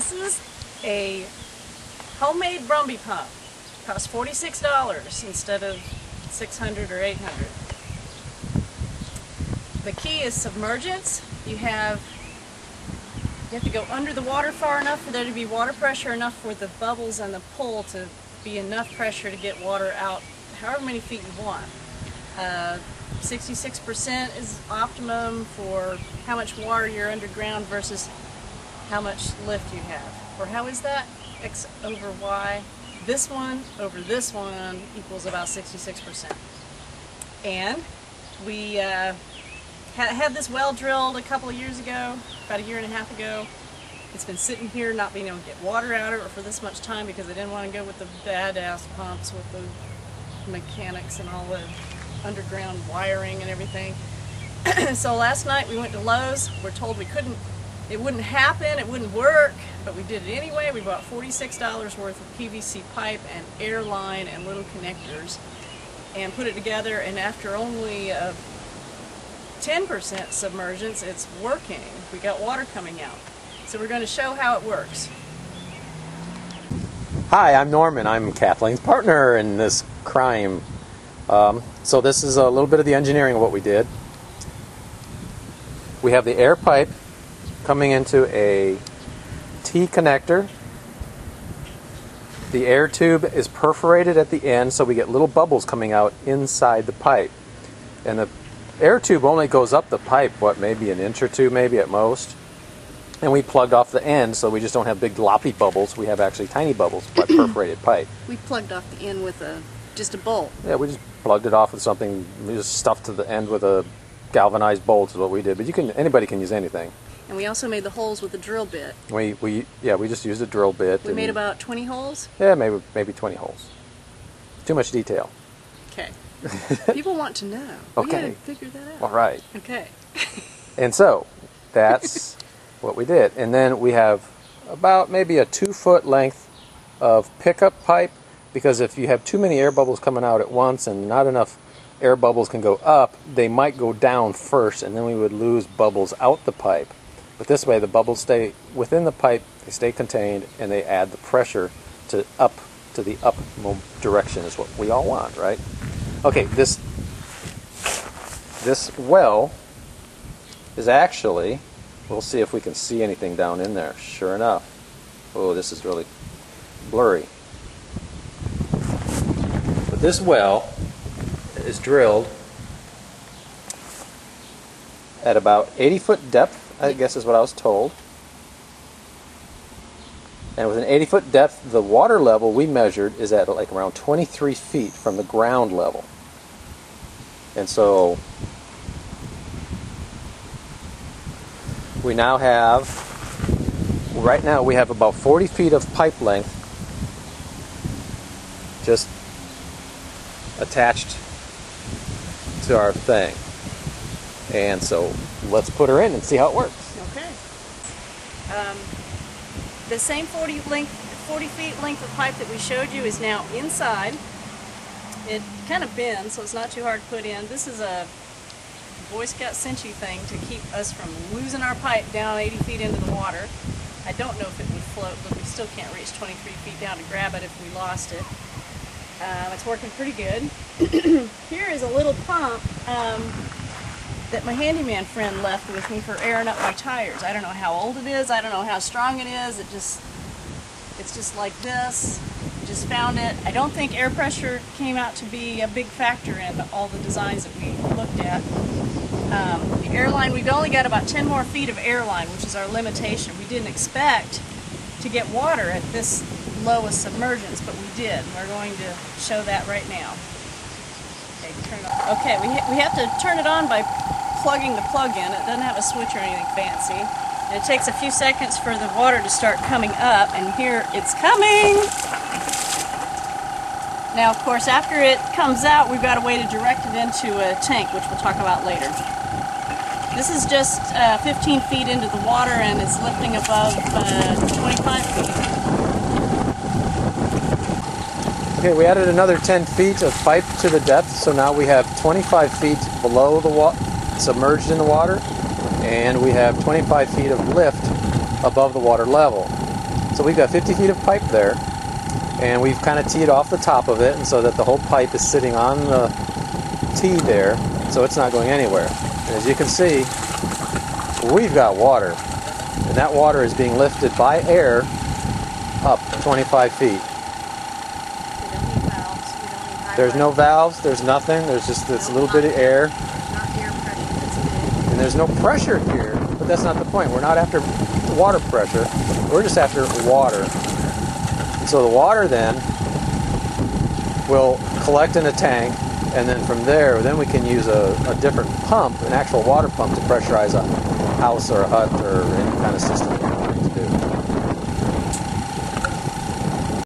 This is a homemade Brumby pump. Costs $46 instead of 600 or 800. The key is submergence. You have you have to go under the water far enough for there to be water pressure enough for the bubbles and the pull to be enough pressure to get water out however many feet you want. 66% uh, is optimum for how much water you're underground versus how much lift you have. Or how is that? X over Y. This one over this one equals about 66%. And we uh, had this well drilled a couple of years ago, about a year and a half ago. It's been sitting here not being able to get water out of it for this much time because I didn't want to go with the badass pumps with the mechanics and all the underground wiring and everything. so last night we went to Lowe's. We're told we couldn't, it wouldn't happen, it wouldn't work, but we did it anyway. We bought $46 worth of PVC pipe and air line and little connectors and put it together and after only 10% submergence, it's working. We got water coming out. So we're going to show how it works. Hi, I'm Norman. I'm Kathleen's partner in this crime. Um, so this is a little bit of the engineering of what we did. We have the air pipe coming into a T connector. The air tube is perforated at the end so we get little bubbles coming out inside the pipe. And the air tube only goes up the pipe, what, maybe an inch or two, maybe at most. And we plugged off the end so we just don't have big loppy bubbles. We have actually tiny bubbles by perforated pipe. We plugged off the end with a just a bolt. Yeah, we just plugged it off with something. We just stuffed to the end with a galvanized bolt is what we did. But you can anybody can use anything. And we also made the holes with a drill bit. We we yeah we just used a drill bit. We made about 20 holes. Yeah, maybe maybe 20 holes. Too much detail. Okay. People want to know. Okay. We figure that out. All right. Okay. and so that's what we did. And then we have about maybe a two foot length of pickup pipe because if you have too many air bubbles coming out at once and not enough air bubbles can go up, they might go down first and then we would lose bubbles out the pipe. But this way the bubbles stay within the pipe, they stay contained, and they add the pressure to up to the up direction is what we all want, right? Okay, this this well is actually, we'll see if we can see anything down in there. Sure enough. Oh, this is really blurry. But this well is drilled at about 80 foot depth, I guess is what I was told. And with an 80 foot depth, the water level we measured is at like around 23 feet from the ground level. And so we now have, right now we have about 40 feet of pipe length just attached to our thing. And so let's put her in and see how it works. Okay. Um, the same 40, length, 40 feet length of pipe that we showed you is now inside. It kind of bends, so it's not too hard to put in. This is a Boy Scout cinchy thing to keep us from losing our pipe down 80 feet into the water. I don't know if it would float, but we still can't reach 23 feet down to grab it if we lost it. Um, it's working pretty good. Here is a little pump um, that my handyman friend left with me for airing up my tires. I don't know how old it is. I don't know how strong it is. It just, it's just like this. Just found it. I don't think air pressure came out to be a big factor in all the designs that we looked at. Um, the airline, we've only got about 10 more feet of airline, which is our limitation. We didn't expect to get water at this lowest submergence, but we did. We're going to show that right now. Okay, turn it on. Okay, we, ha we have to turn it on by plugging the plug in. It doesn't have a switch or anything fancy. And it takes a few seconds for the water to start coming up, and here it's coming! Now, of course, after it comes out, we've got a way to direct it into a tank, which we'll talk about later. This is just uh, 15 feet into the water and it's lifting above uh, 25 feet. Okay, we added another 10 feet of pipe to the depth, so now we have 25 feet below the water, submerged in the water, and we have 25 feet of lift above the water level. So we've got 50 feet of pipe there, and we've kind of teed off the top of it, and so that the whole pipe is sitting on the tee there, so it's not going anywhere. And as you can see, we've got water, and that water is being lifted by air up 25 feet. We don't need valves, we don't need high There's no valves, there's nothing, there's just this little bit of pump. air, Not air pressure that's big. and there's no pressure here, but that's not the point. We're not after water pressure, we're just after water. And so the water then will collect in a tank, and then from there, then we can use a, a different pump, an actual water pump, to pressurize a house or a hut or any kind of system.